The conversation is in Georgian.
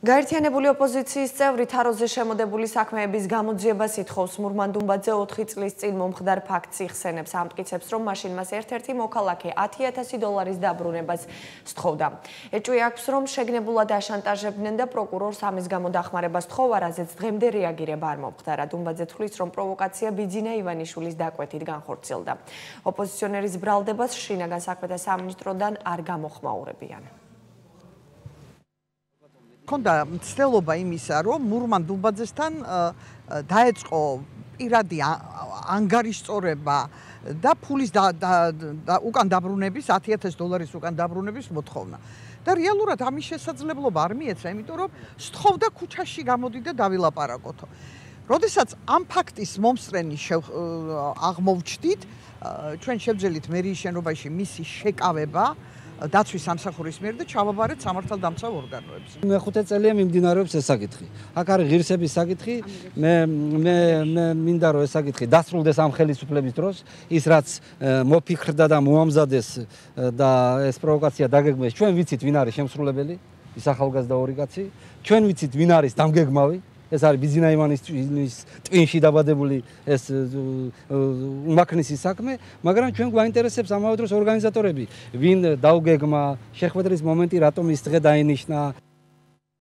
გაერთიანებული ოპოზიციის წევრი თაროზე შემოდებული საქმეების გამოძიებას ითხოვს მურმან დუმბაძე 4 წლის წინ მომხდარ ფაქტს იხსენებს. ამტკიცებს რომ მაშინ მას ერთ-ერთი მოქალაქე 10000 დოლარის დაბრუნებას სთხოვდა. ეჭვი აქვს რომ შეგნებულად აშანტაჟებდნენ და პროკურორს ამის გამო დახმარებას თხოვა რაზეც დღემდე რეაგირება არ მომხდარა. დუმბაძე თვლის რომ პროვოკაცია ბიძინა ივანიშვილის დაკვეთით განხორციელდა. ოპოზიციონერის ბრალდებას შინაგან საქმეთა სამინისტროდან არ გამოხმაურებიან ქონდა მცდელობა იმისა, რომ მურმან დუბაძესთან დაეწყო პირადი ანგარიშწორება და ფულის და უკან დაბრუნების 10000 დოლარის უკან დაბრუნების მოთხოვნა. და რეალურად ამის შესაძლებლობა არ მიეცა, იმიტომ რომ სთხოვდა ქუჩაში გამოდი და დავილაპარაკოთო. როდესაც ამ ფაქტის მომსწრენი აღმოვჩდით, ჩვენ შევძელით მერიის შენობაში მისი შეკავება, დაცვის სამსახურის მიერ და ჩავაბარეთ სამართალდამცავ ორგანოებს. მე ხუთე წელია მიმდინარეობს ეს საკითხი. აქ არის ღირსების საკითხი. მე მე მე მინდა რომ ეს საკითხი დასრულდეს ამ ხელისუფლების დროს, ის რაც მოფიქრდა და მოამზადეს და ეს პროვოკაცია დაგეგმეს. ჩვენ ვიცით ვინ არის შემსრულებელი? ის ახალგაზრდა ორი კაცი. ჩვენ ვიცით ვინ არის დამგეგმავი? ეს არის ბიზინა ივანის ტვინში დაბადებული ეს უმაქნისი საქმე, მაგრამ ჩვენ გვაინტერესებს ამავე დროს ორგანიზატორები, ვინ დაუგეგმა შეხვედრის მომენტი რატომ ის დღე დაინიშნა